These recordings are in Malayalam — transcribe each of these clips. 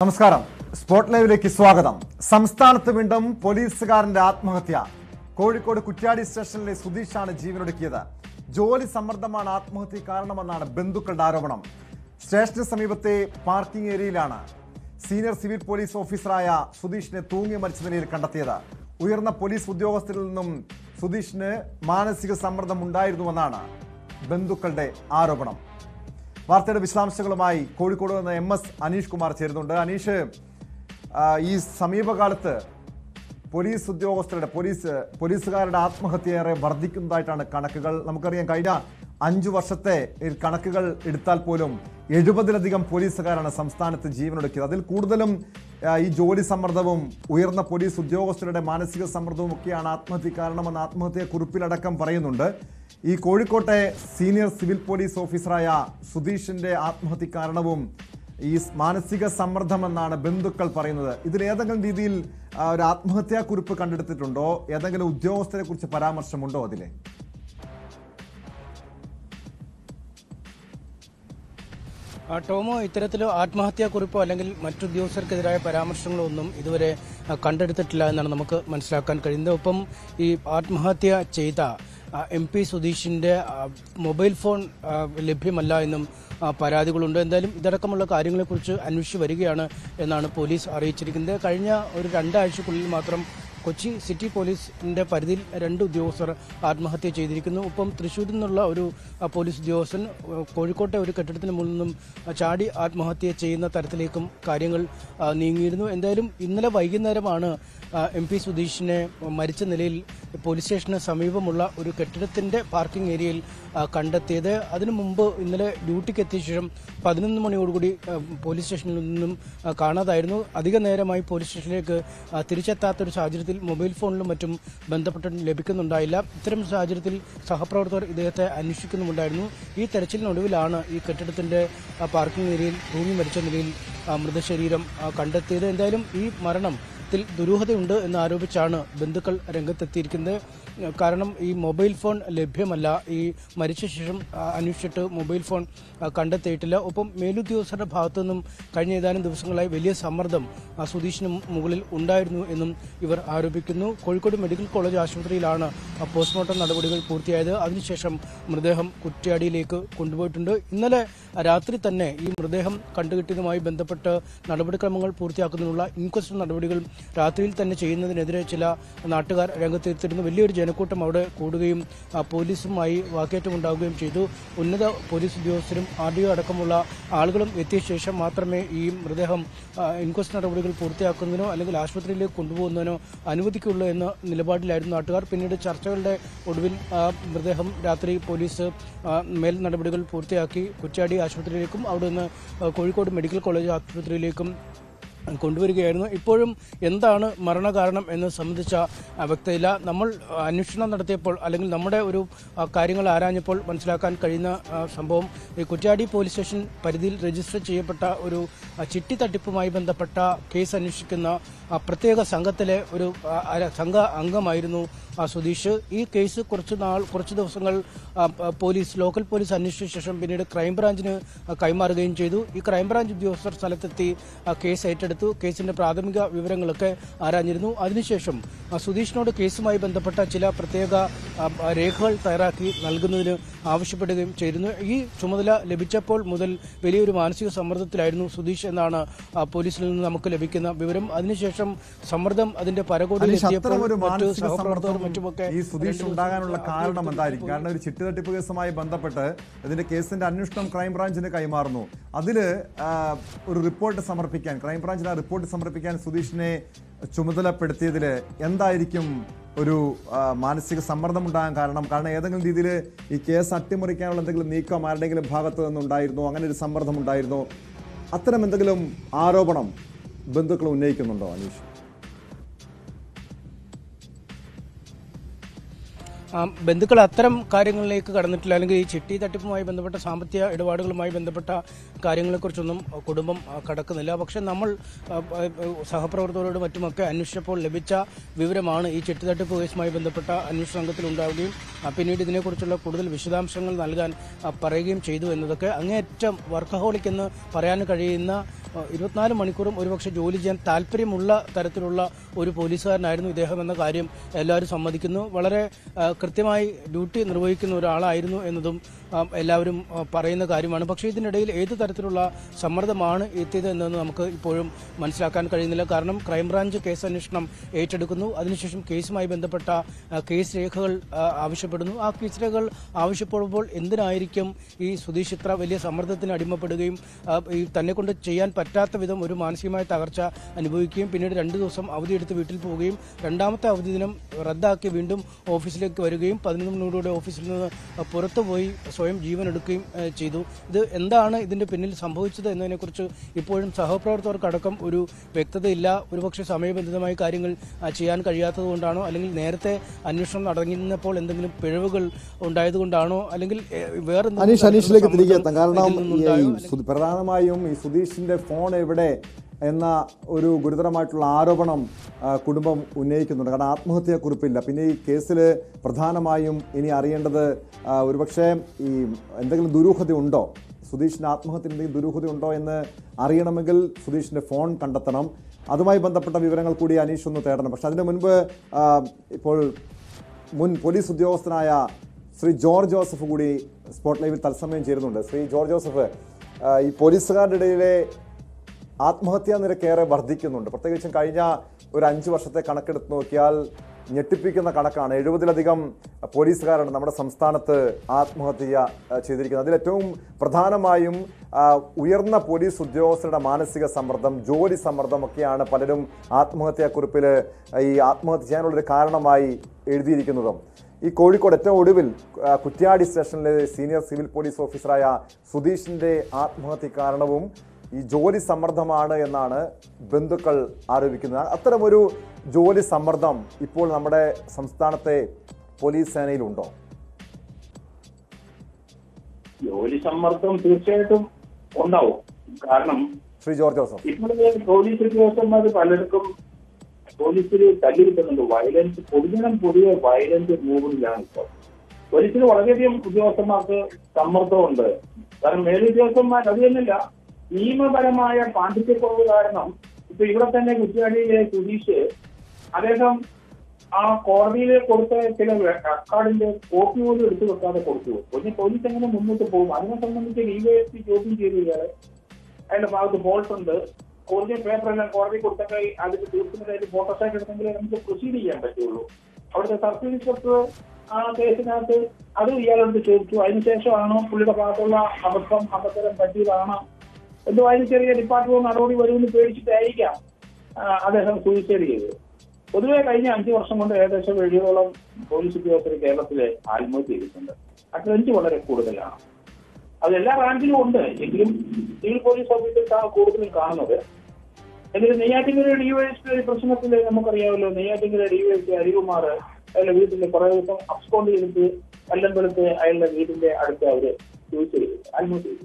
നമസ്കാരം. സ്പോട്ട് ലൈവിലേക്ക് സ്വാഗതം. സംസ്ഥാനത്ത് വീണ്ടും പോലീസുകാരന്റെ ആത്മഹത്യ. കോഴിക്കോട് കുറ്റ്യാടി സ്റ്റേഷനിലെ സുധീഷാണ് ജീവനൊടുക്കിയത്. ജോലി സമ്മർദ്ദമാണ് ആത്മഹത്യ കാരണമെന്നാണ് ബന്ധുക്കളുടെ ആരോപണം. സ്റ്റേഷന് സമീപത്തെ പാർക്കിംഗ് ഏരിയയിലാണ് സീനിയർ സിവിൽ പോലീസ് ഓഫീസറായ സുധീഷിനെ തൂങ്ങി മരിച്ച നിലയിൽ കണ്ടെത്തിയത്. ഉയർന്ന പോലീസ് ഉദ്യോഗസ്ഥരിൽ നിന്നും സുധീഷിന് മാനസിക സമ്മർദ്ദം ഉണ്ടായിരുന്നുവെന്നാണ് ബന്ധുക്കളുടെ ആരോപണം. വാർത്തയുടെ വിശദാംശങ്ങളുമായി കോഴിക്കോട് നിന്ന് എം എസ് അനീഷ് കുമാർ ചേരുന്നുണ്ട്. അനീഷ് ഈ സമീപകാലത്ത് പോലീസ് ഉദ്യോഗസ്ഥരുടെ പോലീസ് പോലീസുകാരുടെ ആത്മഹത്യ ഏറെ വർദ്ധിക്കുന്നതായിട്ടാണ് കണക്കുകൾ. നമുക്കറിയാം കഴിഞ്ഞ അഞ്ചു വർഷത്തെ കണക്കുകൾ എടുത്താൽ പോലും എഴുപതിലധികം പോലീസുകാരാണ് സംസ്ഥാനത്ത് ജീവനൊടുക്കിയത്. അതിൽ കൂടുതലും ഈ ജോലി സമ്മർദ്ദവും ഉയർന്ന പോലീസ് ഉദ്യോഗസ്ഥരുടെ മാനസിക സമ്മർദ്ദവും ഒക്കെയാണ് ആത്മഹത്യ കാരണമെന്ന് ആത്മഹത്യ കുറിപ്പിലടക്കം പറയുന്നുണ്ട്. ഈ കോഴിക്കോട്ടെ സീനിയർ സിവിൽ പോലീസ് ഓഫീസറായ സുധീഷിന്റെ ആത്മഹത്യ കാരണവും ഈ മാനസിക സമ്മർദ്ദമെന്നാണ് ബന്ധുക്കൾ പറയുന്നത്. ഇതിൽ ഏതെങ്കിലും രീതിയിൽ ഒരു ആത്മഹത്യാ കുറിപ്പ് കണ്ടെടുത്തിട്ടുണ്ടോ? ഏതെങ്കിലും ഉദ്യോഗസ്ഥരെ കുറിച്ച് പരാമർശമുണ്ടോ അതിലെ? ടോമോ ഇത്തരത്തിൽ ആത്മഹത്യാക്കുറിപ്പോ അല്ലെങ്കിൽ മറ്റുദ്യോഗസ്ഥർക്കെതിരായ പരാമർശങ്ങളോ ഒന്നും ഇതുവരെ കണ്ടെടുത്തിട്ടില്ല എന്നാണ് നമുക്ക് മനസ്സിലാക്കാൻ കഴിയുന്നത്. ഒപ്പം ഈ ആത്മഹത്യ ചെയ്ത എം പി സുധീഷിന്റെ മൊബൈൽ ഫോൺ ലഭ്യമല്ല എന്നും പരാതികളുണ്ട്. എന്തായാലും ഇതടക്കമുള്ള കാര്യങ്ങളെക്കുറിച്ച് അന്വേഷിച്ച് വരികയാണ് എന്നാണ് പോലീസ് അറിയിച്ചിരിക്കുന്നത്. കഴിഞ്ഞ ഒരു രണ്ടാഴ്ചക്കുള്ളിൽ മാത്രം കൊച്ചി സിറ്റി പോലീസിന്റെ പരിധിയിൽ രണ്ട് ഉദ്യോഗസ്ഥർ ആത്മഹത്യ ചെയ്തിരിക്കുന്നു. ഒപ്പം തൃശ്ശൂരിൽ നിന്നുള്ള ഒരു പോലീസ് ഉദ്യോഗസ്ഥൻ കോഴിക്കോട്ടെ ഒരു കെട്ടിടത്തിന് മുന്നിൽ നിന്നും ചാടി ആത്മഹത്യ ചെയ്യുന്ന തരത്തിലേക്കും കാര്യങ്ങൾ നീങ്ങിയിരുന്നു. എന്തായാലും ഇന്നലെ വൈകുന്നേരമാണ് എം പി സുധീഷിനെ മരിച്ച നിലയിൽ പോലീസ് സ്റ്റേഷന് സമീപമുള്ള ഒരു കെട്ടിടത്തിന്റെ പാർക്കിംഗ് ഏരിയയിൽ കണ്ടെത്തിയത്. അതിനു മുമ്പ് ഇന്നലെ ഡ്യൂട്ടിക്ക് എത്തിയ ശേഷം പതിനൊന്ന് മണിയോടുകൂടി പോലീസ് സ്റ്റേഷനിൽ നിന്നും കാണാതായിരുന്നു. അധിക നേരമായി പോലീസ് സ്റ്റേഷനിലേക്ക് തിരിച്ചെത്താത്ത ഒരു സാഹചര്യത്തിൽ മൊബൈൽ ഫോണിലും മറ്റും ബന്ധപ്പെട്ട് ലഭിക്കുന്നുണ്ടായില്ല. ഇത്തരം സാഹചര്യത്തിൽ സഹപ്രവർത്തകർ ഇദ്ദേഹത്തെ അന്വേഷിക്കുന്നുമുണ്ടായിരുന്നു. ഈ തെരച്ചിലിനൊടുവിലാണ് ഈ കെട്ടിടത്തിന്റെ പാർക്കിംഗ് ഏരിയയിൽ തൂങ്ങി മരിച്ച നിലയിൽ മൃതശരീരം കണ്ടെത്തിയത്. എന്തായാലും ഈ മരണം ത്തിൽ ദുരൂഹതയുണ്ട് എന്ന് ആരോപിച്ചാണ് ബന്ധുക്കൾ രംഗത്തെത്തിയിരിക്കുന്നത്. കാരണം ഈ മൊബൈൽ ഫോൺ ലഭ്യമല്ല. ഈ മരിച്ച ശേഷം അന്വേഷിച്ചിട്ട് മൊബൈൽ ഫോൺ കണ്ടെത്തിയിട്ടില്ല. ഒപ്പം മേലുദ്യോഗസ്ഥരുടെ ഭാഗത്തു നിന്നും കഴിഞ്ഞ ഏതാനും ദിവസങ്ങളായി വലിയ സമ്മർദ്ദം സുധീഷിന് മുകളിൽ ഉണ്ടായിരുന്നു എന്നും ഇവർ ആരോപിക്കുന്നു. കോഴിക്കോട് മെഡിക്കൽ കോളേജ് ആശുപത്രിയിലാണ് പോസ്റ്റ്മോർട്ടം നടപടികൾ പൂർത്തിയായത്. അതിനുശേഷം മൃതദേഹം കുറ്റ്യാടിയിലേക്ക് കൊണ്ടുപോയിട്ടുണ്ട്. ഇന്നലെ രാത്രി തന്നെ ഈ മൃതദേഹം കണ്ടുകിട്ടിയതുമായി ബന്ധപ്പെട്ട് നടപടിക്രമങ്ങൾ പൂർത്തിയാക്കുന്നതിനുള്ള ഇൻക്വസ്റ്റ് നടപടികൾ രാത്രിയിൽ തന്നെ ചെയ്യുന്നതിനെതിരെ ചില നാട്ടുകാർ രംഗത്തെത്തിയിരുന്നു. വലിയൊരു ജനക്കൂട്ടം അവിടെ കൂടുകയും പോലീസുമായി വാക്കേറ്റമുണ്ടാവുകയും ചെയ്തു. ഉന്നത പോലീസ് ഉദ്യോഗസ്ഥരും ആർ ഡി ഒ അടക്കമുള്ള ആളുകളും എത്തിയ ശേഷം മാത്രമേ ഈ മൃതദേഹം ഇൻക്വസ്റ്റ് നടപടികൾ പൂർത്തിയാക്കുന്നതിനോ അല്ലെങ്കിൽ ആശുപത്രിയിലേക്ക് കൊണ്ടുപോകുന്നതിനോ അനുവദിക്കുള്ളൂ എന്ന നിലപാടിലായിരുന്നു നാട്ടുകാർ. പിന്നീട് ചർച്ചകളുടെ ഒടുവിൽ മൃതദേഹം രാത്രി പോലീസ് മേൽ നടപടികൾ പൂർത്തിയാക്കി. കുറ്റ്യാടി ആശുപത്രിയിലേക്കും അവിടെ നിന്ന് കോഴിക്കോട് മെഡിക്കൽ കോളേജ് ആശുപത്രിയിലേക്കും കൊണ്ടുവരികയായിരുന്നു. ഇപ്പോഴും എന്താണ് മരണകാരണം എന്ന് സംബന്ധിച്ച വ്യക്തയില്ല നമ്മൾ അന്വേഷണം നടത്തിയപ്പോൾ അല്ലെങ്കിൽ നമ്മുടെ ഒരു കാര്യങ്ങൾ ആരാഞ്ഞപ്പോൾ മനസ്സിലാക്കാൻ കഴിയുന്ന സംഭവം ഈ കുറ്റ്യാടി പോലീസ് സ്റ്റേഷൻ പരിധിയിൽ രജിസ്റ്റർ ചെയ്യപ്പെട്ട ഒരു ചിട്ടി തട്ടിപ്പുമായി ബന്ധപ്പെട്ട കേസ് അന്വേഷിക്കുന്ന പ്രത്യേക സംഘത്തിലെ ഒരു സംഘ അംഗമായിരുന്നു സുധീഷ് ഈ കേസ് കുറച്ച് നാൾ കുറച്ച് ദിവസങ്ങൾ പോലീസ് ലോക്കൽ പോലീസ് അന്വേഷിച്ച ശേഷം പിന്നീട് ക്രൈംബ്രാഞ്ചിന് കൈമാറുകയും ചെയ്തു. ഈ ക്രൈംബ്രാഞ്ച് ഉദ്യോഗസ്ഥർ സ്ഥലത്തെത്തി കേസ് ഏറ്റെടുത്തു. കേസിന്റെ പ്രാഥമിക വിവരങ്ങളൊക്കെ ആരാഞ്ഞിരുന്നു. അതിനുശേഷം സുതീഷിനോട് സുധീഷിനോട് കേസുമായി ബന്ധപ്പെട്ട ചില പ്രത്യേക രേഖകൾ തയ്യാറാക്കി നൽകുന്നതിന് ആവശ്യപ്പെടുകയും ചെയ്തിരുന്നു. ഈ ചുമതല ലഭിച്ചപ്പോൾ മുതൽ വലിയൊരു മാനസിക സമ്മർദ്ദത്തിലായിരുന്നു സുധീഷ് എന്നാണ് പോലീസിൽ നിന്ന് നമുക്ക് ലഭിക്കുന്ന വിവരം. അതിനുശേഷം സമ്മർദ്ദം അതിന്റെ പരകോടിയിൽ എത്തിയപ്പോൾ മറ്റ് സഹപ്രവർത്തകർ മറ്റുമൊക്കെ ഈ സുധീഷ് ഉണ്ടാകാനുള്ള കാരണം എന്തായിരിക്കും? കാരണം ഒരു ചിട്ടി തട്ടിപ്പ് കേസുമായി ബന്ധപ്പെട്ട് ഇതിന്റെ കേസിന്റെ അന്വേഷണം ക്രൈംബ്രാഞ്ചിന് കൈമാറുന്നു. അതിൽ ഒരു റിപ്പോർട്ട് സമർപ്പിക്കാൻ ക്രൈംബ്രാഞ്ചിന് ആ റിപ്പോർട്ട് സമർപ്പിക്കാൻ സുധീഷിനെ ചുമതലപ്പെടുത്തിയതിൽ എന്തായിരിക്കും ഒരു മാനസിക സമ്മർദ്ദം ഉണ്ടാകാൻ കാരണം? കാരണം ഏതെങ്കിലും രീതിയിൽ ഈ കേസ് അട്ടിമറിക്കാനുള്ള എന്തെങ്കിലും നീക്കം ആരുടെങ്കിലും ഭാഗത്ത് നിന്നുണ്ടായിരുന്നോ? അങ്ങനെ ഒരു സമ്മർദ്ദം ഉണ്ടായിരുന്നോ. അത്തരം എന്തെങ്കിലും ആരോപണം ബന്ധുക്കൾ ഉന്നയിക്കുന്നുണ്ടോ അനീഷ്? ബന്ധുക്കൾ അത്തരം കാര്യങ്ങളിലേക്ക് കടന്നിട്ടില്ല. അല്ലെങ്കിൽ ഈ ചിട്ടി തട്ടിപ്പുമായി ബന്ധപ്പെട്ട സാമ്പത്തിക ഇടപാടുകളുമായി ബന്ധപ്പെട്ട കാര്യങ്ങളെക്കുറിച്ചൊന്നും കുടുംബം കടക്കുന്നില്ല. പക്ഷെ നമ്മൾ സഹപ്രവർത്തകരോട് മറ്റുമൊക്കെ അന്വേഷിച്ചപ്പോൾ ലഭിച്ച വിവരമാണ് ഈ ചിട്ടി തട്ടിപ്പ് കേസുമായി ബന്ധപ്പെട്ട അന്വേഷണ സംഘത്തിൽ ഉണ്ടാവുകയും പിന്നീട് ഇതിനെക്കുറിച്ചുള്ള കൂടുതൽ വിശദാംശങ്ങൾ നൽകാൻ പറയുകയും ചെയ്തു എന്നതൊക്കെ അങ്ങേയറ്റം വർക്കഹോളിക് എന്ന് പറയാൻ കഴിയുന്ന ഇരുപത്തിനാല് മണിക്കൂറും ഒരുപക്ഷെ ജോലി ചെയ്യാൻ താല്പര്യമുള്ള തരത്തിലുള്ള ഒരു പോലീസുകാരനായിരുന്നു ഇദ്ദേഹം എന്ന കാര്യം എല്ലാവരും സമ്മതിക്കുന്നു. വളരെ കൃത്യമായി ഡ്യൂട്ടി നിർവഹിക്കുന്ന ഒരാളായിരുന്നു എന്നതും എല്ലാവരും പറയുന്ന കാര്യമാണ്. പക്ഷേ ഇതിനിടയിൽ ഏത് തരത്തിലുള്ള സമ്മർദ്ദമാണ് എത്തിയത് എന്നൊന്നും നമുക്ക് ഇപ്പോഴും മനസ്സിലാക്കാൻ കഴിയുന്നില്ല. കാരണം ക്രൈംബ്രാഞ്ച് കേസ് അന്വേഷണം ഏറ്റെടുക്കുന്നു. അതിനുശേഷം കേസുമായി ബന്ധപ്പെട്ട കേസ് രേഖകൾ ആവശ്യപ്പെടുന്നു. ആ കേസ് രേഖകൾ ആവശ്യപ്പെടുമ്പോൾ എന്തിനായിരിക്കും ഈ സുധീഷ് ഇത്ര വലിയ സമ്മർദ്ദത്തിന് അടിമപ്പെടുകയും ഈ തന്നെ കൊണ്ട് ചെയ്യാൻ പറ്റാത്ത വിധം ഒരു മാനസികമായ തകർച്ച അനുഭവിക്കുകയും പിന്നീട് രണ്ട് ദിവസം അവധിയെടുത്ത് വീട്ടിൽ പോവുകയും രണ്ടാമത്തെ അവധി ദിനം റദ്ദാക്കി വീണ്ടും ഓഫീസിലേക്ക് വരികയും പതിനൊന്ന് മണിയോടുകൂടി ഓഫീസിൽ നിന്ന് പുറത്തു പോയി സ്വയം ജീവൻ എടുക്കുകയും ചെയ്തു. ഇത് എന്താണ് ഇതിന്റെ പിന്നിൽ സംഭവിച്ചത് എന്നതിനെക്കുറിച്ച് ഇപ്പോഴും സഹപ്രവർത്തകർക്കടക്കം ഒരു വ്യക്തതയില്ല. ഒരുപക്ഷെ സമയബന്ധിതമായ കാര്യങ്ങൾ ചെയ്യാൻ കഴിയാത്തതുകൊണ്ടാണോ അല്ലെങ്കിൽ നേരത്തെ അന്വേഷണം നടന്നിരുന്നപ്പോൾ എന്തെങ്കിലും പിഴവുകൾ ഉണ്ടായതുകൊണ്ടാണോ അല്ലെങ്കിൽ വേറെ അനീഷ് അനീഷിലേക്ക് തിരികെ കാരണം പ്രധാനമായും ഈ സുധീഷിന്റെ ഫോൺ എവിടെ? എന്ന ഒരു ഗുരുതരമായിട്ടുള്ള ആരോപണം കുടുംബം ഉന്നയിക്കുന്നുണ്ട്. കാരണം ആത്മഹത്യാക്കുറിപ്പില്ല പിന്നെ ഈ കേസിൽ പ്രധാനമായും ഇനി അറിയേണ്ടത് ഒരുപക്ഷെ ഈ എന്തെങ്കിലും ദുരൂഹത ഉണ്ടോ? സുധീഷിന് ആത്മഹത്യ എന്തെങ്കിലും ദുരൂഹത ഉണ്ടോ എന്ന് അറിയണമെങ്കിൽ സുധീഷിന്റെ ഫോൺ കണ്ടെത്തണം. അതുമായി ബന്ധപ്പെട്ട വിവരങ്ങൾ കൂടി അനീഷ് ഒന്ന് തേടണം. പക്ഷെ അതിന് മുൻപ് ഇപ്പോൾ മുൻ പോലീസ് ഉദ്യോഗസ്ഥനായ ശ്രീ ജോർജ് ജോസഫ് കൂടി സ്പോട്ട് ലൈവിൽ തത്സമയം ചേരുന്നുണ്ട്. ശ്രീ ജോർജ് ജോസഫ് ഈ പോലീസുകാരുടെ ഇടയിലെ ആത്മഹത്യാ നിരക്ക് ഏറെ വർദ്ധിക്കുന്നുണ്ട്. പ്രത്യേകിച്ചും കഴിഞ്ഞ ഒരു അഞ്ച് വർഷത്തെ കണക്കെടുത്ത് നോക്കിയാൽ ഞെട്ടിപ്പിക്കുന്ന കണക്കാണ്. എഴുപതിലധികം പോലീസുകാരാണ് നമ്മുടെ സംസ്ഥാനത്ത് ആത്മഹത്യ ചെയ്തിരിക്കുന്നത്. അതിലേറ്റവും പ്രധാനമായും ഉയർന്ന പോലീസ് ഉദ്യോഗസ്ഥരുടെ മാനസിക സമ്മർദ്ദം ജോലി സമ്മർദ്ദം ഒക്കെയാണ് പലരും ആത്മഹത്യാക്കുറിപ്പിൽ ഈ ആത്മഹത്യ ചെയ്യാനുള്ളൊരു കാരണമായി എഴുതിയിരിക്കുന്നതും. ഈ കോഴിക്കോട് ഏറ്റവും ഒടുവിൽ കുറ്റ്യാടി സ്റ്റേഷനിലെ സീനിയർ സിവിൽ പോലീസ് ഓഫീസറായ സുധീഷിന്റെ ആത്മഹത്യ കാരണവും ഈ ജോലി സമ്മർദ്ദമാണ് എന്നാണ് ബന്ധുക്കൾ ആരോപിക്കുന്നത്. അത്തരമൊരു ജോലി സമ്മർദ്ദം ഇപ്പോൾ നമ്മുടെ സംസ്ഥാനത്തെ പോലീസ് സേനയിലുണ്ടോ? ജോലി സമ്മർദ്ദം തീർച്ചയായിട്ടും ഉണ്ടാവും. കാരണം ശ്രീ ജോർജ് ജോസഫ്. ഇപ്പോഴത്തെ പോലീസ് ഉദ്യോഗസ്ഥന്മാർ പലർക്കും പോലീസിൽ തല്ലി വയലൻസ് പൊതുജനം പൊതുവെ വയലൻസ് മൂവിലാണ് ഇപ്പോൾ. പോലീസിൽ വളരെയധികം ഉദ്യോഗസ്ഥന്മാർക്ക് സമ്മർദ്ദമുണ്ട്. കാരണം മേലുദ്യോഗസ്ഥന്മാർ അത് തന്നെയല്ല നിയമപരമായ പാണ്ഡിത്യക്കുറവ് കാരണം ഇപ്പൊ ഇവിടെ തന്നെ കുറ്റിയാടിയിലെ സുധീഷ് അദ്ദേഹം ആ കോടതിയിൽ കൊടുത്ത ചില റെക്കോർഡിന്റെ കോപ്പി പോലും എടുത്തു വെക്കാതെ കൊടുത്തു. പിന്നെ പോലീസ് എങ്ങനെ മുന്നോട്ട് പോകും? അതിനെ സംബന്ധിച്ച് ഡിവൈഎസ്പി ചോദ്യം ചെയ്തു ഇയാളെ അതിന്റെ ഭാഗത്ത് ഫോൾട്ട് ഉണ്ട്. കോടതി പേപ്പറെല്ലാം കോടതി കൊടുത്തൊക്കെ അതിന് തീർക്കുന്നതിന് ഫോട്ടോസ്റ്റാറ്റ് എടുത്തെങ്കിലേ നമുക്ക് പ്രൊസീഡ് ചെയ്യാൻ പറ്റുള്ളൂ. അവിടുത്തെ സർക്കിൾ ഇൻസ്പെക്ടർ ആ കേസിനകത്ത് അത് ഇയാളെടുത്ത് ചോദിച്ചു. അതിനുശേഷമാണോ പുള്ളിയുടെ ഭാഗത്തുള്ള അബദ്ധം അബദ്ധം പറ്റിയതാണോ എന്തോ അതിന് ചെറിയ ഡിപ്പാർട്ട്മെന്റ് നടപടി വരുമെന്ന് പേടിച്ചിട്ടായിരിക്കാം അദ്ദേഹം സൂയിസൈഡ് ചെയ്തത്. പൊതുവെ കഴിഞ്ഞ അഞ്ചു വർഷം കൊണ്ട് ഏകദേശം എഴുപതോളം പോലീസ് ഉദ്യോഗസ്ഥർ കേരളത്തിൽ ആത്മഹത്യ ചെയ്തിട്ടുണ്ട്. ആ ട്രെൻഡ് വളരെ കൂടുതലാണ്. അത് എല്ലാ റാങ്കിലും ഉണ്ട്. എങ്കിലും സിവിൽ പോലീസ് ഓഫീസേഴ്സാണ് കൂടുതലും കാണുന്നത്. എങ്കിലും നെയ്യാറ്റിങ്കര ഡിവൈഎസ്പി പ്രശ്നത്തിൽ നമുക്കറിയാമല്ലോ നെയ്യാറ്റിങ്കര ഡിവൈഎസ്പി അരികുമാർ അയാളുടെ വീട്ടിൽ കുറെ ദിവസം അബ്സ്കോണ്ട് ചെയ്തിട്ട് കല്ലമ്പലത്ത് അയാളുടെ വീടിന്റെ അടുത്ത് അവർ ചോദിച്ചു ആത്മഹത്യ ചെയ്തു.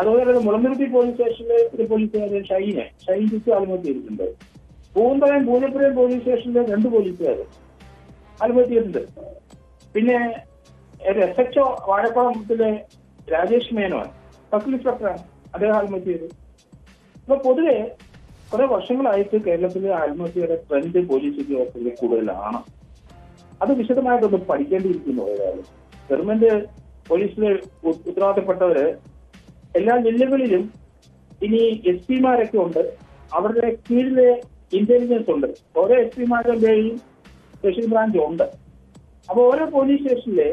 അതുപോലെ തന്നെ മുളന്തുരുത്തി പോലീസ് സ്റ്റേഷനിലെ ഒരു പോലീസുകാരൻ ഷൈനെ. ഷൈൻ ചുറ്റും ആത്മഹത്യ ചെയ്തിട്ടുണ്ട് പൂന്തറയും പൂജപ്പുരം പോലീസ് സ്റ്റേഷനിലെ രണ്ട് പോലീസുകാർ ആത്മഹത്യ ചെയ്തിട്ടുണ്ട് പിന്നെ ഒരു എസ് എച്ച് ഒ വാഴക്കുളത്തിലെ രാജേഷ് മേനോൻ സർക്കിൾ ഇൻസ്പെക്ടറാണ് അദ്ദേഹം ആത്മഹത്യ ചെയ്തു അപ്പൊ പൊതുവെ കുറെ വർഷങ്ങളായിട്ട് കേരളത്തിലെ ആത്മഹത്യയുടെ ട്രെൻഡ് പോലീസ് ഉദ്യോഗസ്ഥരിൽ കൂടുതലാണ്. അത് വിശദമായിട്ടൊന്ന് പഠിക്കേണ്ടിയിരിക്കുന്നു ഏതായാലും ഗവൺമെന്റ് പോലീസിലെ ഉത്തരവാദിത്തപ്പെട്ടവര് എല്ലാ ജില്ലകളിലും ഇനി എസ് പിമാരൊക്കെ ഉണ്ട്. അവരുടെ കീഴിലെ ഇന്റലിജൻസ് ഉണ്ട്. ഓരോ എസ് പിമാരുടെയും സ്പെഷ്യൽ ബ്രാഞ്ച് ഉണ്ട്. അപ്പൊ ഓരോ പോലീസ് സ്റ്റേഷനിലെ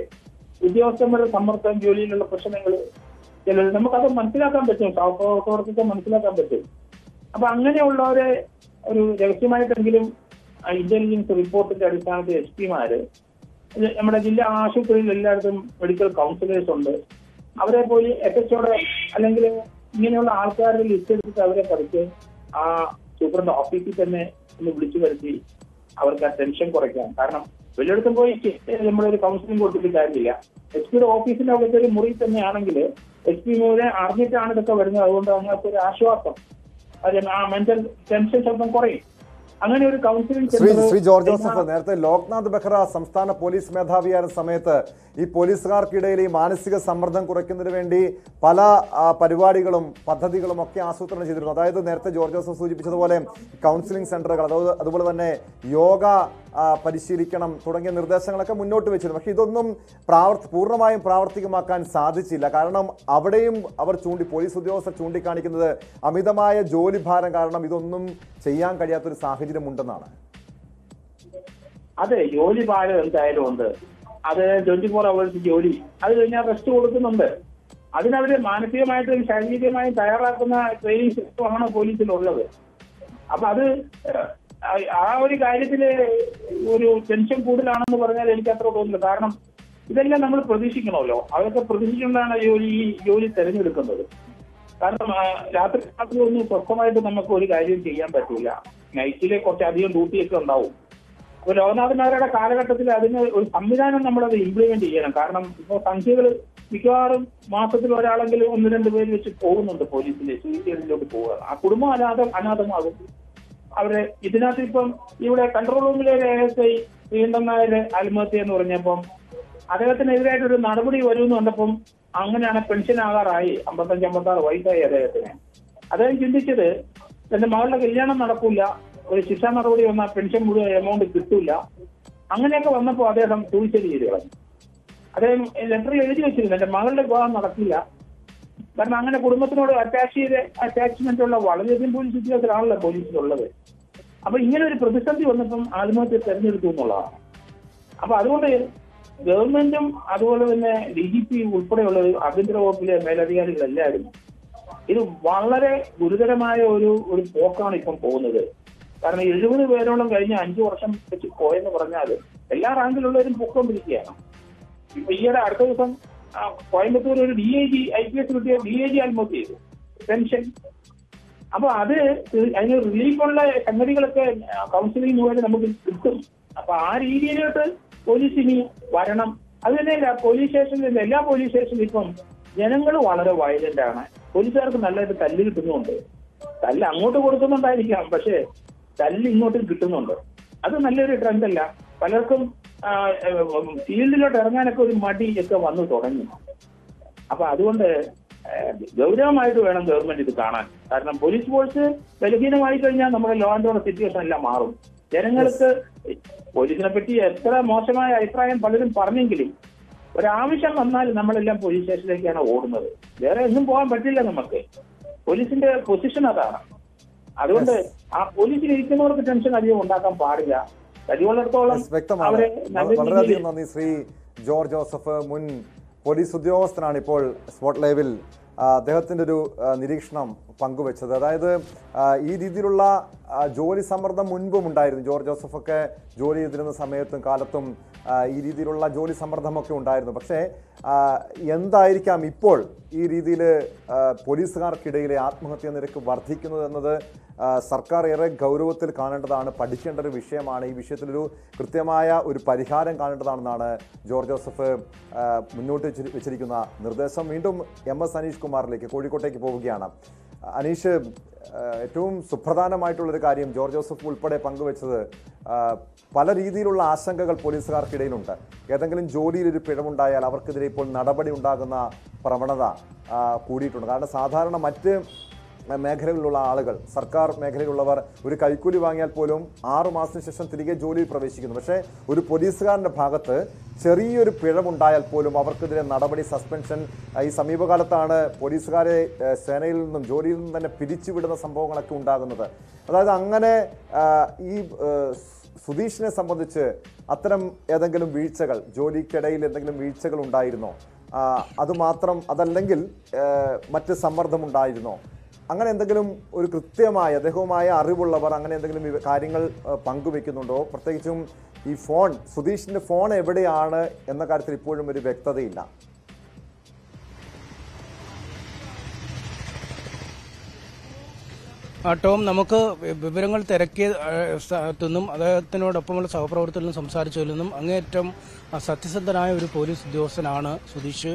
ഉദ്യോഗസ്ഥന്മാരുടെ സമ്മർദ്ദം ജോലിയിലുള്ള പ്രശ്നങ്ങൾ ചിലത് നമുക്കത് മനസ്സിലാക്കാൻ പറ്റും. സഹപ്രവർത്തകർക്ക് മനസ്സിലാക്കാൻ പറ്റും. അപ്പൊ അങ്ങനെയുള്ളവരെ ഒരു രഹസ്യമായിട്ടെങ്കിലും ഇന്റലിജൻസ് റിപ്പോർട്ടിന്റെ അടിസ്ഥാനത്തിൽ എസ് പിമാര് നമ്മുടെ ജില്ലാ ആശുപത്രിയിൽ എല്ലായിടത്തും മെഡിക്കൽ കൗൺസിലേഴ്സ് ഉണ്ട്. അവരെ പോയി എഫ് എച്ചോടെ അല്ലെങ്കിൽ ഇങ്ങനെയുള്ള ആൾക്കാരുടെ ലിസ്റ്റ് എടുത്തിട്ട് അവരെ പഠിച്ച് ആ സൂപ്രണ്ട് ഓഫീസിൽ തന്നെ ഒന്ന് വിളിച്ചു വരുത്തി അവർക്ക് ആ ടെൻഷൻ കുറയ്ക്കാം. കാരണം വല്ലയിടത്തും പോയി നമ്മളൊരു കൗൺസിലിംഗ് കൊടുത്തിട്ട് കാര്യമില്ല. എസ് പിയുടെ ഓഫീസിന്റെ അവിടുത്തെ ഒരു മുറി തന്നെയാണെങ്കിൽ എസ് പി മുഴുവൻ അറിഞ്ഞിട്ടാണ് ഇതൊക്കെ വരുന്നത്. അതുകൊണ്ട് അങ്ങനത്തെ ഒരു ആശ്വാസം. അത് ആ മെന്റൽ ടെൻഷൻ ശബ്ദം കുറയും. അങ്ങനെ ഒരു കൗൺസിലിംഗ് ശ്രീ ജോർജ് ജോസഫ് നേരത്തെ ലോക്നാഥ് ബെഹ്റ സംസ്ഥാന പോലീസ് മേധാവിയായിരുന്ന സമയത്ത് ഈ പോലീസുകാർക്കിടയിൽ ഈ മാനസിക സമ്മർദ്ദം കുറയ്ക്കുന്നതിന് വേണ്ടി പല പരിപാടികളും പദ്ധതികളും ഒക്കെ ആസൂത്രണം ചെയ്തിരുന്നു. അതായത് നേരത്തെ ജോർജ് ജോസഫ് സൂചിപ്പിച്ചതുപോലെ കൗൺസിലിംഗ് സെന്ററുകൾ അതായത് അതുപോലെ തന്നെ യോഗ പരിശീലിക്കണം തുടങ്ങിയ നിർദ്ദേശങ്ങളൊക്കെ മുന്നോട്ട് വെച്ചിരുന്നു. പക്ഷേ ഇതൊന്നും പ്രാവർത്തി പൂർണമായും പ്രാവർത്തികമാക്കാൻ സാധിച്ചില്ല. കാരണം അവിടെയും അവർ ചൂണ്ടി പോലീസ് ഉദ്യോഗസ്ഥർ ചൂണ്ടിക്കാണിക്കുന്നത് അമിതമായ ജോലിഭാരം കാരണം ഇതൊന്നും ചെയ്യാൻ കഴിയാത്തൊരു സാഹചര്യം ഉണ്ടെന്നാണ് അതെ ജോലി ഭാരം എന്തായാലും ഉണ്ട്. അത് ട്വന്റി ഫോർ അവേഴ്സ് ജോലി. അത് കഴിഞ്ഞാൽ റെസ്റ്റ് കൊടുക്കുന്നുണ്ട്. അതിനവര് മാനസികമായിട്ടും ശാരീരികമായും തയ്യാറാക്കുന്ന ട്രെയിനിങ് സിസ്റ്റമാണ് പോലീസിലുള്ളത്. അപ്പൊ അത് ആ- ഒരു കാര്യത്തിൽ ഒരു ടെൻഷൻ കൂടുതലാണെന്ന് പറഞ്ഞാൽ എനിക്ക് അത്ര തോന്നില്ല. കാരണം ഇതെല്ലാം നമ്മൾ പ്രതീക്ഷിക്കണമല്ലോ. അവരൊക്കെ പ്രതീക്ഷിച്ചുകൊണ്ടാണ് ജോലി ഈ ജോലി തെരഞ്ഞെടുക്കുന്നത്. കാരണം രാത്രി ഒന്നും സ്വസ്ഥമായിട്ട് നമുക്ക് ഒരു കാര്യം ചെയ്യാൻ പറ്റില്ല. നൈറ്റിൽ കുറച്ചധികം ഡ്യൂട്ടിയൊക്കെ ഉണ്ടാവും. അപ്പൊ ലോകനാഥൻ നായരുടെ കാലഘട്ടത്തിൽ അതിന് ഒരു സംവിധാനം നമ്മളത് ഇംപ്ലിമെന്റ് ചെയ്യണം. കാരണം ഇപ്പോൾ സംഖ്യകൾ മിക്കവാറും മാസത്തിൽ ഒരാളെങ്കിലും ഒന്ന് രണ്ട് പേര് വെച്ച് പോകുന്നുണ്ട് പോലീസിലെ സൂയിസൈഡിലോട്ട് പോവുക ആ കുടുംബം അനാഥ അനാഥമാകും. അവർ ഇതിനകത്ത് ഇപ്പം ഇവിടെ കൺട്രോൾ റൂമിലെ എസ് ഐ വീണ്ടും നായര് ആത്മഹത്യ എന്ന് പറഞ്ഞപ്പം അദ്ദേഹത്തിനെതിരായിട്ട് ഒരു നടപടി വരുമെന്ന് കണ്ടപ്പം അങ്ങനെയാണ് പെൻഷൻ ആകാറായി അമ്പത്തഞ്ച് അമ്പത്താറ് വയസ്സായി അദ്ദേഹത്തിന്. അദ്ദേഹം ചിന്തിച്ചത് തന്റെ മകളുടെ കല്യാണം നടക്കില്ല ഒരു ശിക്ഷാ നടപടി വന്നാൽ പെൻഷൻ മുഴുവൻ എമൗണ്ട് കിട്ടൂല. അങ്ങനെയൊക്കെ വന്നപ്പോൾ അദ്ദേഹം സൂയിസൈഡ് ചെയ്ത് കളഞ്ഞു. അദ്ദേഹം ലെറ്ററിൽ എഴുതി വെച്ചിരുന്നു എന്റെ മകളുടെ വിവാഹം നടക്കില്ല. കാരണം അങ്ങനെ കുടുംബത്തിനോട് അറ്റാച്ച് ചെയ്ത് അറ്റാച്ച്മെന്റ് ഉള്ള വളരെയധികം പോലീസ് ഉദ്യോഗസ്ഥരാണല്ലോ പോലീസിലുള്ളത്. അപ്പൊ ഇങ്ങനെ ഒരു പ്രതിസന്ധി വന്നപ്പം ആത്മഹത്യ തെരഞ്ഞെടുത്തു എന്നുള്ളതാണ്. അപ്പൊ അതുകൊണ്ട് ഗവൺമെന്റും അതുപോലെ തന്നെ ഡി ജി പി ഉൾപ്പെടെയുള്ള ആഭ്യന്തര വകുപ്പിലെ മേലധികാരികളെല്ലാവരും ഇത് വളരെ ഗുരുതരമായ ഒരു ഒരു പോക്കാണ് ഇപ്പം പോകുന്നത്. കാരണം എഴുപത് പേരോളം കഴിഞ്ഞ അഞ്ചു വർഷം വെച്ച് പോയെന്ന് പറഞ്ഞാൽ എല്ലാ റാങ്കിലുള്ളവരും പൊക്കൊണ്ടിരിക്കുകയാണ് ഇപ്പൊ ഈയിടെ അടുത്ത ദിവസം കോയമ്പത്തൂർ ഒരു D I G I P S കിട്ടിയ ഡി ഐ ജി ആത്മഹത്യ ചെയ്തു. പെൻഷൻ. അപ്പൊ അത് അതിന് റിലീഫുള്ള സംഗതികളൊക്കെ കൗൺസിലിംഗ് മുഖേന നമുക്ക് കിട്ടും. അപ്പൊ ആ രീതിയിലോട്ട് പോലീസ് ഇനി വരണം. അത് തന്നെയല്ല പോലീസ് സ്റ്റേഷനിൽ എല്ലാ പോലീസ് സ്റ്റേഷനിലും ഇപ്പം ജനങ്ങൾ വളരെ വയലന്റ് ആണ്. പോലീസുകാർക്ക് നല്ലതായിട്ട് തല്ല് കിട്ടുന്നുണ്ട്. തല്ല് അങ്ങോട്ട് കൊടുക്കുന്നുണ്ടായിരിക്കാം പക്ഷേ തല്ല് ഇങ്ങോട്ട് കിട്ടുന്നുണ്ട്. അത് നല്ലൊരു ട്രെൻഡ് അല്ല പലർക്കും ഫീൽഡിലോട്ട് ഇറങ്ങാനൊക്കെ ഒരു മടി ഒക്കെ വന്നു തുടങ്ങി. അപ്പൊ അതുകൊണ്ട് ഗൗരവമായിട്ട് വേണം ഗവൺമെന്റ് ഇത് കാണാൻ. കാരണം പോലീസ് ഫോഴ്സ് ബലഹീനമായി കഴിഞ്ഞാൽ നമ്മുടെ ലോ ആൻഡ് ഓർഡർ സിറ്റുവേഷൻ എല്ലാം മാറും. ജനങ്ങൾക്ക് പോലീസിനെ പറ്റി എത്ര മോശമായ അഭിപ്രായം പലരും പറഞ്ഞെങ്കിലും ഒരാവശ്യം വന്നാൽ നമ്മളെല്ലാം പോലീസ് സ്റ്റേഷനിലേക്കാണ് ഓടുന്നത്. വേറെ എങ്ങും പോകാൻ പറ്റില്ല നമുക്ക്. പോലീസിന്റെ പൊസിഷൻ അതാണ്. അതുകൊണ്ട് ആ പോലീസിൽ ഇരിക്കുന്നവർക്ക് ടെൻഷൻ അധികം ഉണ്ടാക്കാൻ പാടില്ല. കഴിവുള്ളിടത്തോളം അവരെ വളരെയധികം നന്ദി ശ്രീ ജോർജ് ജോസഫ് മുൻ പോലീസ് ഉദ്യോഗസ്ഥനാണ് ഇപ്പോൾ സ്പോട്ട് ലൈവിൽ ആ, അദ്ദേഹത്തിന്റെ ഒരു നിരീക്ഷണം പങ്കുവച്ചത്. അതായത് ഈ രീതിയിലുള്ള ജോലി സമ്മർദ്ദം മുൻപും ഉണ്ടായിരുന്നു. ജോർജ് ജോസഫൊക്കെ ജോലി ചെയ്തിരുന്ന സമയത്തും കാലത്തും ഈ രീതിയിലുള്ള ജോലി സമ്മർദ്ദമൊക്കെ ഉണ്ടായിരുന്നു. പക്ഷേ എന്തായിരിക്കാം ഇപ്പോൾ ഈ രീതിയിൽ പോലീസുകാർക്കിടയിലെ ആത്മഹത്യാ നിരക്ക് വർദ്ധിക്കുന്നത് എന്നത് സർക്കാർ ഏറെ ഗൗരവത്തിൽ കാണേണ്ടതാണ് പഠിക്കേണ്ട ഒരു വിഷയമാണ്. ഈ വിഷയത്തിലൊരു കൃത്യമായ ഒരു പരിഹാരം കാണേണ്ടതാണെന്നാണ് ജോർജ് ജോസഫ് മുന്നോട്ട് വെച്ചി- വെച്ചിരിക്കുന്ന നിർദ്ദേശം. വീണ്ടും എം എസ് അനീഷ് കുമാറിലേക്ക് കോഴിക്കോട്ടേക്ക് പോവുകയാണ്. അനീഷ് ഏറ്റവും സുപ്രധാനമായിട്ടുള്ളൊരു കാര്യം ജോർജ് ജോസഫ് ഉൾപ്പെടെ പങ്കുവച്ചത് പല രീതിയിലുള്ള ആശങ്കകൾ പോലീസുകാർക്കിടയിലുണ്ട്. ഏതെങ്കിലും ജോലിയിലൊരു പിഴവുണ്ടായാൽ അവർക്കെതിരെ ഇപ്പോൾ നടപടി ഉണ്ടാകുന്ന പ്രവണത കൂടിയിട്ടുണ്ട്. കാരണം സാധാരണ മറ്റ് മേഖലകളിലുള്ള ആളുകൾ സർക്കാർ മേഖലയിലുള്ളവർ ഒരു കൈക്കൂലി വാങ്ങിയാൽ പോലും ആറു മാസത്തിന് ശേഷം തിരികെ ജോലിയിൽ പ്രവേശിക്കുന്നു. പക്ഷേ ഒരു പോലീസുകാരന്റെ ഭാഗത്ത് ചെറിയൊരു പിഴവുണ്ടായാൽ പോലും അവർക്കെതിരെ നടപടി സസ്പെൻഷൻ ഈ സമീപകാലത്താണ് പോലീസുകാരെ സേനയിൽ നിന്നും ജോലിയിൽ നിന്നും തന്നെ പിരിച്ചുവിടുന്ന സംഭവങ്ങളൊക്കെ ഉണ്ടാകുന്നത്. അതായത് അങ്ങനെ ഈ സുധീഷിനെ സംബന്ധിച്ച് അത്തരം ഏതെങ്കിലും വീഴ്ചകൾ ജോലിക്കിടയിൽ എന്തെങ്കിലും വീഴ്ചകൾ ഉണ്ടായിരുന്നോ? അതുമാത്രം അതല്ലെങ്കിൽ മറ്റ് സമ്മർദ്ദം ഉണ്ടായിരുന്നോ? അങ്ങനെ എന്തെങ്കിലും ഒരു കൃത്യമായ അദ്ദേഹവുമായ അറിവുള്ളവർ അങ്ങനെ എന്തെങ്കിലും കാര്യങ്ങൾ പങ്കുവെക്കുന്നുണ്ടോ? പ്രത്യേകിച്ചും ഈ ഫോൺ സുധീഷിന്റെ ഫോൺ എവിടെയാണ് എന്ന കാര്യത്തിൽ ഇപ്പോഴും ഒരു വ്യക്തതയില്ല. ടോം നമുക്ക് വിവരങ്ങൾ തിരക്കിയ സ്ഥലത്തുനിന്നും സ്ഥലത്തു നിന്നും അദ്ദേഹത്തിനോടൊപ്പമുള്ള സംസാരിച്ചതിൽ നിന്നും അങ്ങേയറ്റം സത്യസന്ധനായ ഒരു പോലീസ് ഉദ്യോഗസ്ഥനാണ് സുധീഷ്.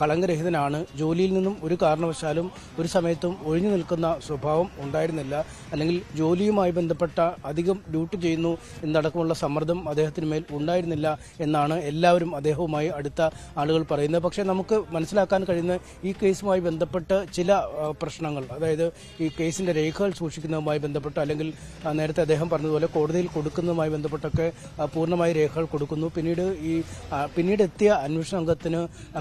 കളങ്കരഹിതനാണ്. ജോലിയിൽ നിന്നും ഒരു കാരണവശാലും ഒരു സമയത്തും ഒഴിഞ്ഞു നിൽക്കുന്ന സ്വഭാവം ഉണ്ടായിരുന്നില്ല. അല്ലെങ്കിൽ ജോലിയുമായി ബന്ധപ്പെട്ട അധികം ഡ്യൂട്ടി ചെയ്യുന്നു എന്നടക്കമുള്ള സമ്മർദ്ദം അദ്ദേഹത്തിന് മേൽ ഉണ്ടായിരുന്നില്ല എന്നാണ് എല്ലാവരും അദ്ദേഹവുമായി അടുത്ത ആളുകൾ പറയുന്നത്. പക്ഷേ നമുക്ക് മനസ്സിലാക്കാൻ കഴിയുന്ന ഈ കേസുമായി ബന്ധപ്പെട്ട് ചില പ്രശ്നങ്ങൾ അതായത് ഈ കേസിന്റെ രേഖകൾ സൂക്ഷിക്കുന്നതുമായി ബന്ധപ്പെട്ട് അല്ലെങ്കിൽ നേരത്തെ അദ്ദേഹം പറഞ്ഞതുപോലെ കോടതിയിൽ കൊടുക്കുന്നതുമായി ബന്ധപ്പെട്ടൊക്കെ പൂർണമായി രേഖകൾ കൊടുക്കുന്നു. പിന്നീട് ഈ പിന്നീട് എത്തിയ അന്വേഷണ സംഘത്തിന്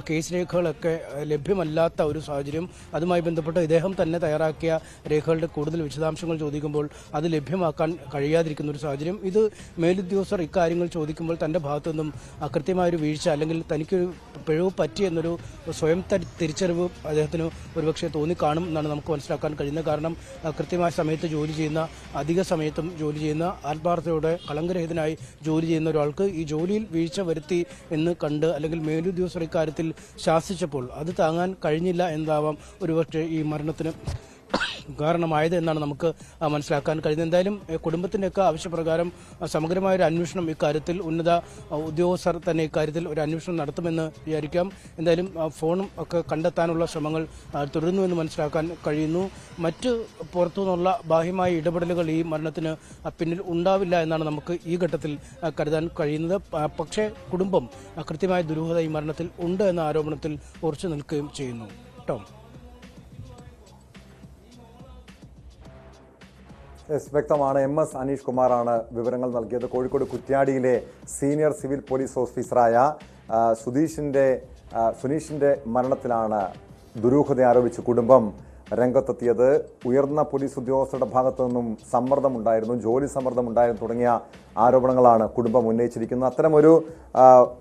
കേസ് രേഖകളൊക്കെ ലഭ്യമല്ലാത്ത ഒരു സാഹചര്യം അതുമായി ബന്ധപ്പെട്ട് ഇദ്ദേഹം തന്നെ തയ്യാറാക്കിയ രേഖകളുടെ കൂടുതൽ വിശദാംശങ്ങൾ ചോദിക്കുമ്പോൾ അത് ലഭ്യമാക്കാൻ കഴിയാതിരിക്കുന്ന ഒരു സാഹചര്യം. ഇത് മേലുദ്യോഗസ്ഥർ ഇക്കാര്യങ്ങൾ ചോദിക്കുമ്പോൾ തന്റെ ഭാഗത്തു നിന്നും കൃത്യമായൊരു വീഴ്ച അല്ലെങ്കിൽ തനിക്കൊരു പിഴവ് പറ്റി എന്നൊരു സ്വയം തിരിച്ചറിവ് അദ്ദേഹത്തിന് ഒരുപക്ഷെ തോന്നിക്കാണും എന്നാണ് നമുക്ക് മനസ്സിലാക്കാൻ കഴിയുന്നത്. കാരണം ആ, കൃത്യമായ സമയത്ത് ജോലി ചെയ്യുന്ന അധിക സമയത്തും ജോലി ചെയ്യുന്ന ആത്മാർത്ഥതയോടെ കളങ്കരഹിതനായി ജോലി ചെയ്യുന്ന ഒരാൾക്ക് ഈ ജോലിയിൽ വീഴ്ച വരുത്തി എന്ന് കണ്ട് അല്ലെങ്കിൽ മേലുദ്യോഗസ്ഥർ ഇക്കാര്യത്തിൽ ശാസിച്ചപ്പോൾ അത് താങ്ങാൻ കഴിഞ്ഞില്ല എന്നതാവാം ഒരുപക്ഷെ ഈ മരണത്തിന് കാരണമായത് എന്നാണ് നമുക്ക് മനസ്സിലാക്കാൻ കഴിയുന്നത്. എന്തായാലും കുടുംബത്തിന്റെയൊക്കെ ആവശ്യപ്രകാരം സമഗ്രമായ ഒരു അന്വേഷണം ഇക്കാര്യത്തിൽ ഉന്നത ഉദ്യോഗസ്ഥർ തന്നെ ഇക്കാര്യത്തിൽ ഒരു അന്വേഷണം നടത്തുമെന്ന് വിചാരിക്കാം. എന്തായാലും ഫോണും ഒക്കെ കണ്ടെത്താനുള്ള ശ്രമങ്ങൾ തുടരുന്നു തുടരുന്നുവെന്ന് മനസ്സിലാക്കാൻ കഴിയുന്നു. മറ്റ് പുറത്തുനിന്നുള്ള ബാഹ്യമായ ഇടപെടലുകൾ ഈ മരണത്തിന് പിന്നിൽ ഉണ്ടാവില്ല എന്നാണ് നമുക്ക് ഈ ഘട്ടത്തിൽ കരുതാൻ കഴിയുന്നത്. പക്ഷേ കുടുംബം കൃത്യമായ ദുരൂഹത ഈ മരണത്തിൽ ഉണ്ട് എന്ന ആരോപണത്തിൽ ഉറച്ചു നിൽക്കുകയും ചെയ്യുന്നു. ടോം. യെസ് വ്യക്തമാണ്. എം എസ് അനീഷ് കുമാറാണ് വിവരങ്ങൾ നൽകിയത്. കോഴിക്കോട് കുറ്റ്യാടിയിലെ സീനിയർ സിവിൽ പോലീസ് ഓഫീസറായ സുധീഷിന്റെ സുനീഷിന്റെ മരണത്തിലാണ് ദുരൂഹത ആരോപിച്ച് കുടുംബം രംഗത്തെത്തിയത്. ഉയർന്ന പോലീസ് ഉദ്യോഗസ്ഥരുടെ ഭാഗത്തു നിന്നും സമ്മർദ്ദമുണ്ടായിരുന്നു ജോലി സമ്മർദ്ദമുണ്ടായിരുന്നു തുടങ്ങിയ ആരോപണങ്ങളാണ് കുടുംബം ഉന്നയിച്ചിരിക്കുന്നത്. അത്തരമൊരു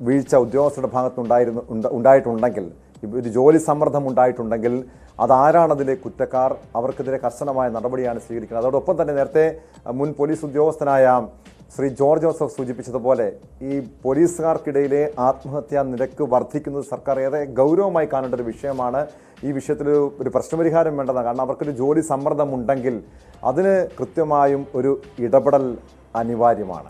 വീഴ്ച ഉദ്യോഗസ്ഥരുടെ ഭാഗത്തുനിന്നുണ്ടായിരുന്നു ഉണ്ടായിട്ടുണ്ടെങ്കിൽ ഒരു ജോലി സമ്മർദ്ദം ഉണ്ടായിട്ടുണ്ടെങ്കിൽ അതാരാണ് അതിലെ കുറ്റക്കാർ? അവർക്കെതിരെ കർശനമായ നടപടിയാണ് സ്വീകരിക്കുന്നത്. അതോടൊപ്പം തന്നെ നേരത്തെ മുൻ പോലീസ് ഉദ്യോഗസ്ഥനായ ശ്രീ ജോർജ് ജോസഫ് സൂചിപ്പിച്ചതുപോലെ ഈ പോലീസുകാർക്കിടയിലെ ആത്മഹത്യാ നിരക്ക് വർദ്ധിക്കുന്നത് സർക്കാർ ഏറെ ഗൗരവമായി കാണേണ്ട ഒരു വിഷയമാണ്. ഈ വിഷയത്തിൽ ഒരു- പ്രശ്നപരിഹാരം വേണ്ടതാണ്. കാരണം അവർക്കൊരു ജോലി സമ്മർദ്ദം ഉണ്ടെങ്കിൽ അതിന് കൃത്യമായും ഒരു ഇടപെടൽ അനിവാര്യമാണ്.